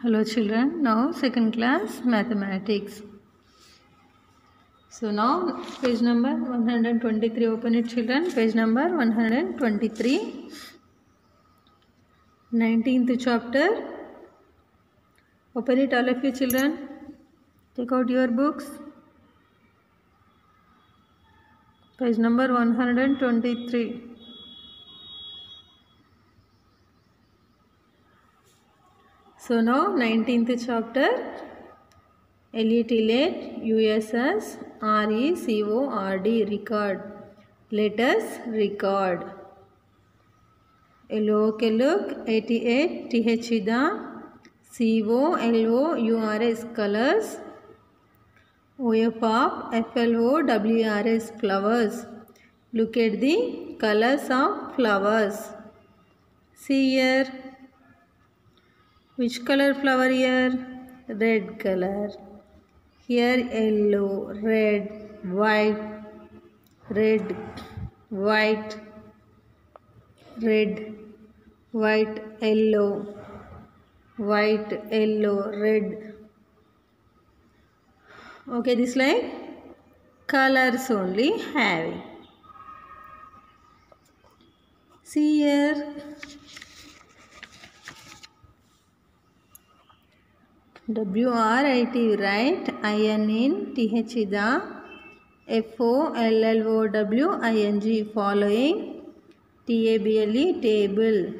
Hello children, now second class mathematics. So now page number 123 open it children, page number 123. 19th chapter. Open it all of you children. Take out your books. Page number 123. So now 19th chapter let USS RECORD record. Let us record. Look look 88 TH the COLOURS colors. OF of FLOWRS flowers. Look at the colors of flowers. See here. Which color flower here? Red color. Here yellow, red, white, red, white, red, white, yellow, white, yellow, red. Okay, this like colors only having. See here. W R I T right I N in T H I the F O L L O W I N G following T A B L E table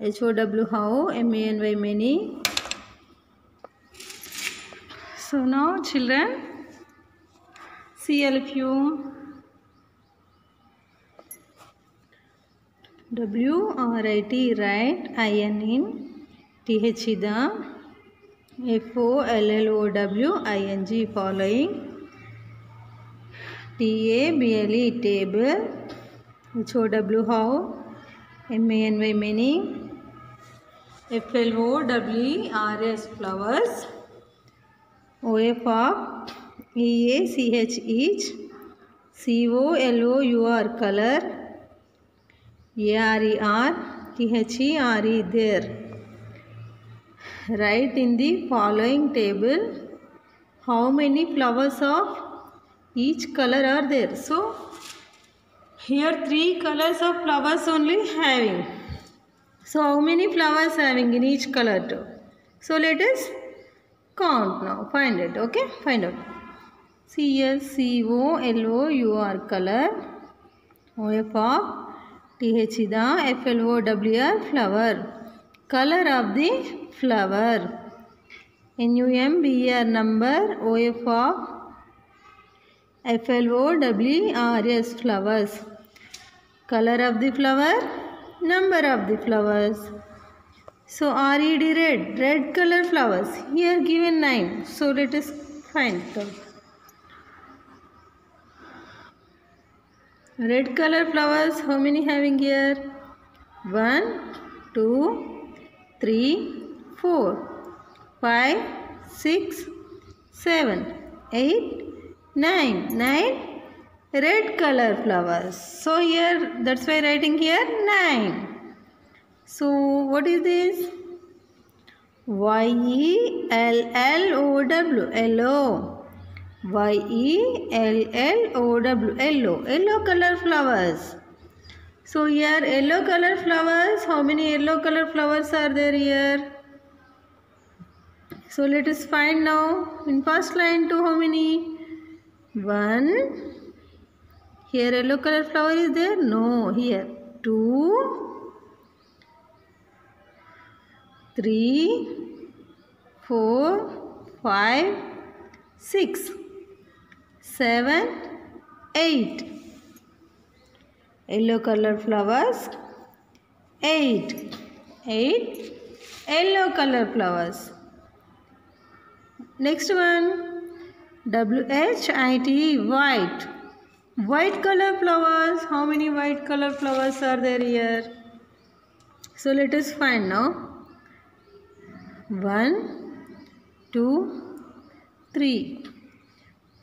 H O W how M A N Y many so now children all of you W R I T right I N in T H I the F O L L O W I N G following T A B L E table H O W how M A N Y many F L O W E R S flowers O F of E A C H each C O L O U R color A R E R T H E R E there write in the following table. How many flowers of each color are there? So here three colors of flowers only having. So how many flowers having in each color too? So let us count now. Find it okay? Find out. See here c o l o u r color. O f of t h the f l o w r flower. Color of the flower. NUMBR number OF of FLOWRS flowers. Color of the flower number of the flowers. So RED red red color flowers. Here given 9 so let us find them. Red color flowers how many having here? 1 2 3 4 5 6 7 8 9 9 red color flowers. So here that's why writing here 9 so what is this? Y e l l o w yellow. Y e l l o w yellow. Yellow color flowers. So here yellow color flowers, how many yellow color flowers are there here? So let us find now in first line to how many? One. Here yellow color flower is there? No. Here. Two. Three. Four. Five. Six. Seven. Eight yellow color flowers 8 8 yellow color flowers next one. W h i t white. White color flowers. How many white color flowers are there here? So let us find now. 1 2 3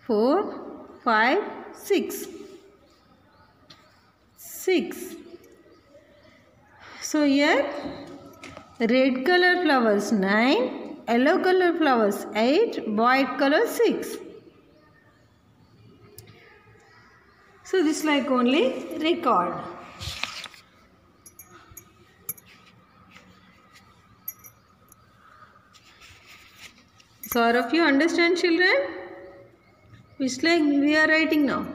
4 5 6 6 so here red color flowers. 9, yellow color flowers 8, white color 6. So this like only record. So all of you understand children? Which like we are writing now?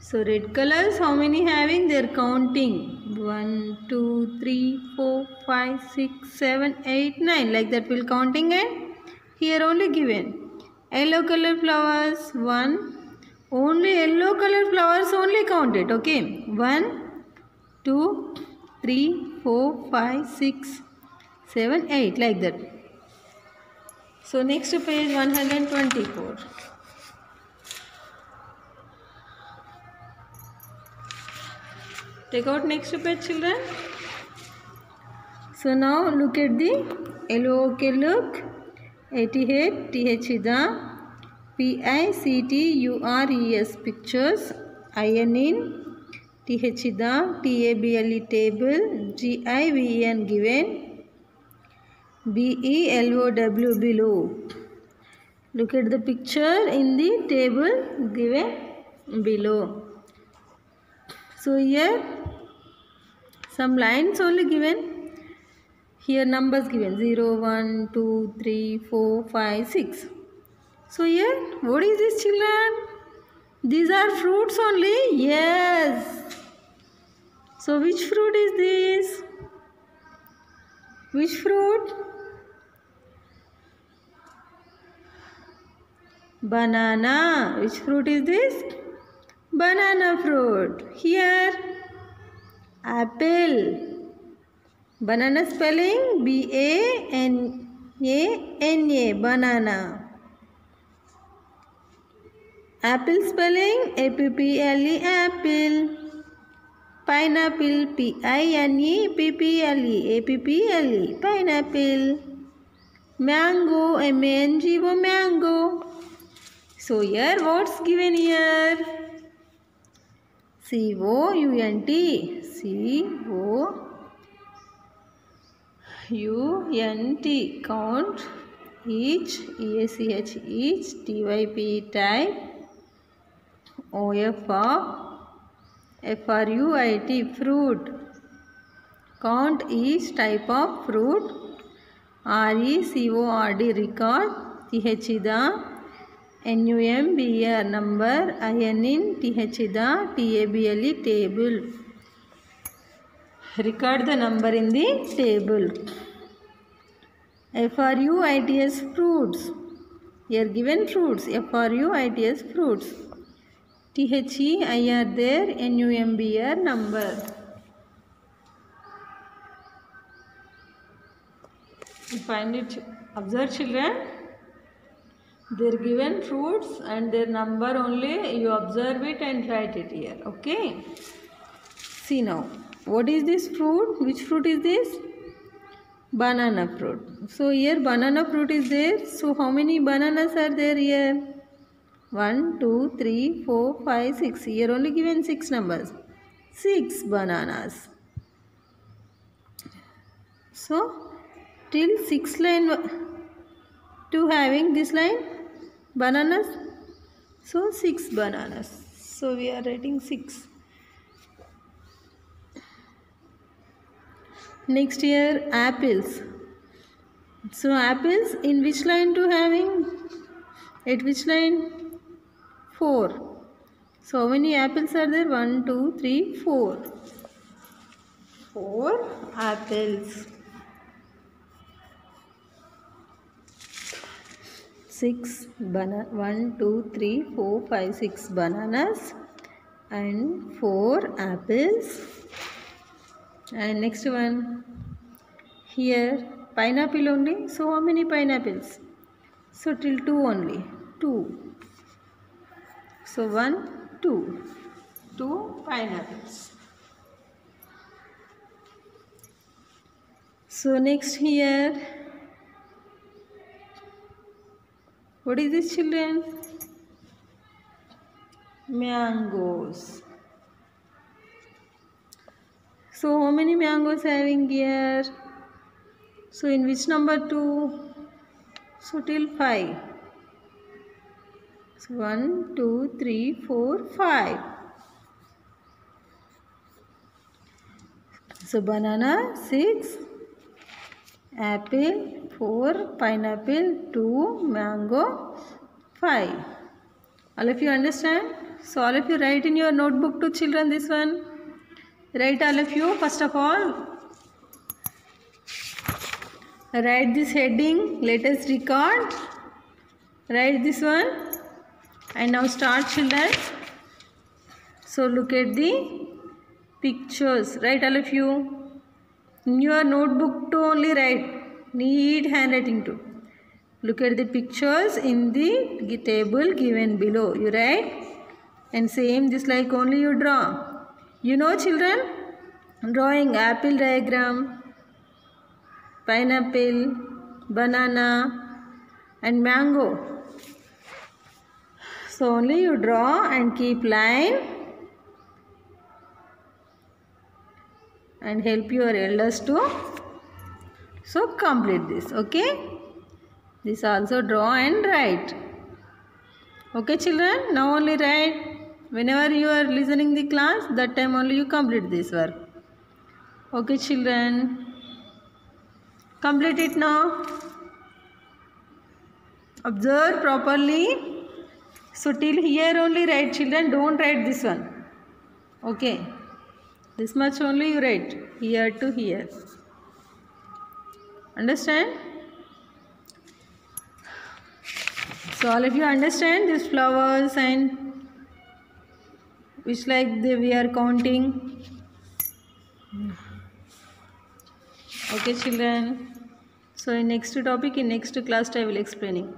So red colors how many having? They are counting. 1, 2, 3, 4, 5, 6, 7, 8, 9. Like that we'll counting and here only given. Yellow color flowers 1. Only yellow color flowers only counted. Okay. 1, 2, 3, 4, 5, 6, 7, 8. Like that. So next to page 124. Take out next page children. So now look at the okay look. ATH, TH the P-I-C-T-U-R-E-S pictures. IN in TH the TABLE table. G-I-V-E-N given. B-E-L-O-W below. Look at the picture in the table given below. So here some lines only given. Here numbers given 0, 1, 2, 3, 4, 5, 6. So here what is this children? These are fruits only? Yes. So which fruit is this? Which fruit? Banana. Which fruit is this? Banana fruit. Here apple. Banana spelling B A N A N A banana. Apple spelling A P P L E apple. Pineapple P I N E P P L E A P P L E pineapple. Mango M A N G O mango. So here what's given here? C O U N T C O U N T count each E A C H each T Y P type O F R F R U I T fruit count each type of fruit R E C O R D record T H the N U M B R number I N in T H the T A B L E table. Record the number in the table. F R U I T S fruits. Here given fruits. F R U I T S fruits. T H E I R there N U M B R number. You find it. Observe children they're given fruits and their number only you observe it and write it here okay? See now what is this fruit? Which fruit is this? Banana fruit. So here banana fruit is there. So how many bananas are there here? 1 2 3 4 5 6 here only given 6 numbers. 6 bananas. So till 6 line to having this line bananas? So 6 bananas. So we are writing 6 next here apples. So apples in which line to having? At which line? 4 so how many apples are there? 1 2 3 4 4 apples six banana one two three four five six bananas and four apples. And next one here pineapple only. So how many pineapples? So till two only. Two. So one two. Two pineapples. So next here What is this children? Mangoes. So how many mangoes having here? so in which number 2 so till 5 so 1 2 3 4 5 so banana 6 apple 4 pineapple 2 mango 5 all of you understand? So all of you write in your notebook to children this one. Write all of you first of all write this heading let us record. Write this one. And now start children. So look at the pictures. Write all of you? In your notebook to only write need handwriting too. Look at the pictures in the table given below you write and same just like only you draw. You know children drawing apple diagram pineapple banana and mango. So only you draw and keep line and help your elders to so complete this okay? This also draw and write. Okay children? Now only write. Whenever you are listening the class that time only you complete this work. Okay children? Complete it now. Observe properly. So till here only write children. Don't write this one. Okay? This much only you write here to here understand? So all of you understand these flowers and which like they, we are counting? Okay children. So in next topic in next class i will explaining